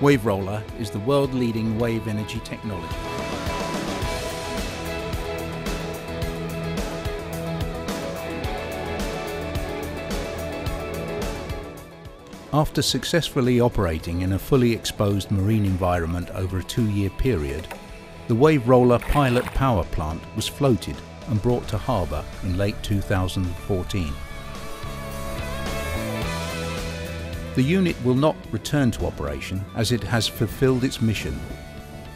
Wave Roller is the world-leading wave energy technology. After successfully operating in a fully exposed marine environment over a two-year period, the Wave Roller pilot power plant was floated and brought to harbour in late 2014. The unit will not return to operation as it has fulfilled its mission.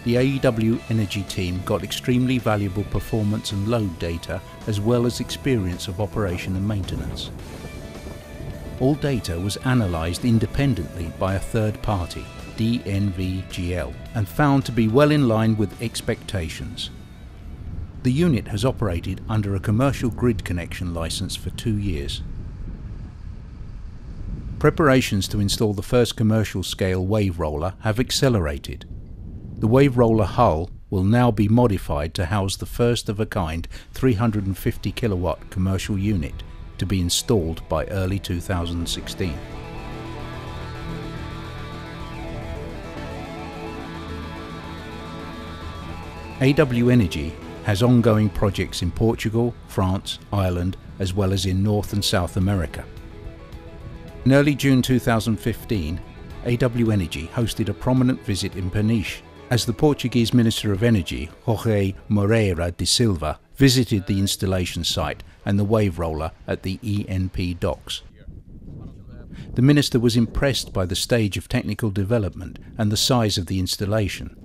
The AW Energy team got extremely valuable performance and load data as well as experience of operation and maintenance. All data was analysed independently by a third party, DNVGL, and found to be well in line with expectations. The unit has operated under a commercial grid connection licence for two years. Preparations to install the first commercial scale wave roller have accelerated. The wave roller hull will now be modified to house the first of a kind 350 kilowatt commercial unit to be installed by early 2016. AW Energy has ongoing projects in Portugal, France, Ireland, as well as in North and South America. In early June 2015, AW Energy hosted a prominent visit in Peniche as the Portuguese Minister of Energy, Jorge Moreira da Silva, visited the installation site and the wave roller at the ENP docks. The Minister was impressed by the stage of technical development and the size of the installation.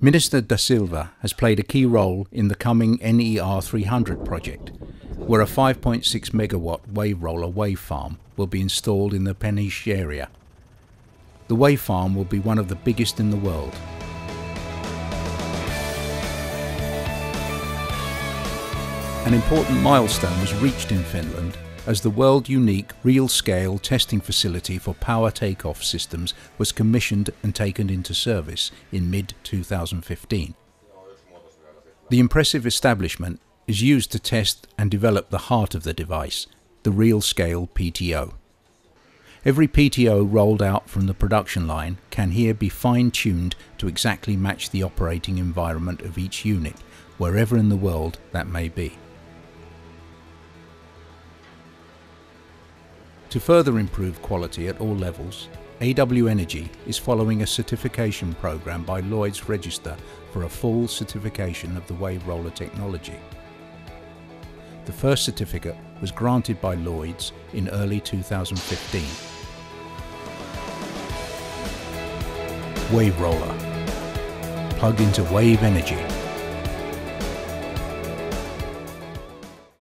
Minister da Silva has played a key role in the coming NER 300 project, where a 5.6 megawatt wave roller wave farm will be installed in the Peniche area. The wave farm will be one of the biggest in the world. An important milestone was reached in Finland as the world-unique real-scale testing facility for power takeoff systems was commissioned and taken into service in mid-2015. The impressive establishment is used to test and develop the heart of the device, the real-scale PTO. Every PTO rolled out from the production line can here be fine-tuned to exactly match the operating environment of each unit, wherever in the world that may be. To further improve quality at all levels, AW Energy is following a certification program by Lloyd's Register for a full certification of the wave roller technology. The first certificate was granted by Lloyd's in early 2015. Wave Roller. Plug into wave energy.